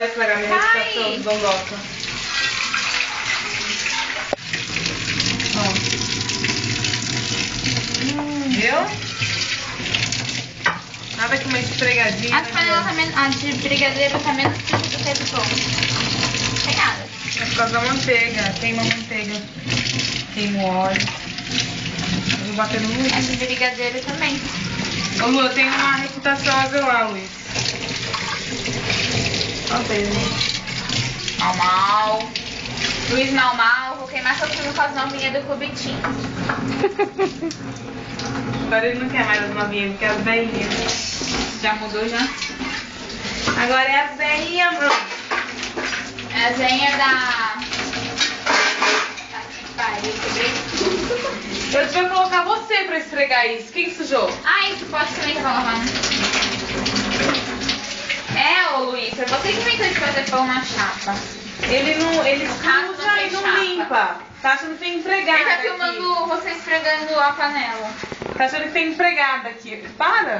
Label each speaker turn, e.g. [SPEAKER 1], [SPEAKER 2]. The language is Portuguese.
[SPEAKER 1] Vai estragar minha
[SPEAKER 2] Ai.
[SPEAKER 1] reputação, zongoca. Ó. Viu? Nada que uma esfregadinha.
[SPEAKER 2] A de panela tá menos. A de brigadeiro tá menos que do que do pão. Tem nada.
[SPEAKER 1] É por causa da manteiga. Queima a manteiga. Queima o óleo. Eu vou bater no Luiz.
[SPEAKER 2] A de brigadeiro também.
[SPEAKER 1] Ô Lu, eu tenho uma reputação a zelar, Luiz. Ó, beijo.
[SPEAKER 2] Mal mal. Luiz mal mal. Vou queimar seu filme com as novinhas do Cubitinho.
[SPEAKER 1] Agora ele não quer mais as novinhas, ele quer as velhinhas.
[SPEAKER 2] Já mudou já?
[SPEAKER 1] Agora é as velhinhas, mano.
[SPEAKER 2] É a zenha da. Tá.
[SPEAKER 1] Eu devia colocar você pra esfregar isso. Quem sujou?
[SPEAKER 2] Ah, isso pode também tá lavando. É, ô Luiz, é você que inventou de fazer pão na chapa.
[SPEAKER 1] Ele não. Ele
[SPEAKER 2] No caso, não
[SPEAKER 1] e não
[SPEAKER 2] chapa.
[SPEAKER 1] limpa. Tá achando que tem empregada.
[SPEAKER 2] Ele tá
[SPEAKER 1] aqui.
[SPEAKER 2] filmando você esfregando a panela.
[SPEAKER 1] Tá achando que tem empregada aqui. Para!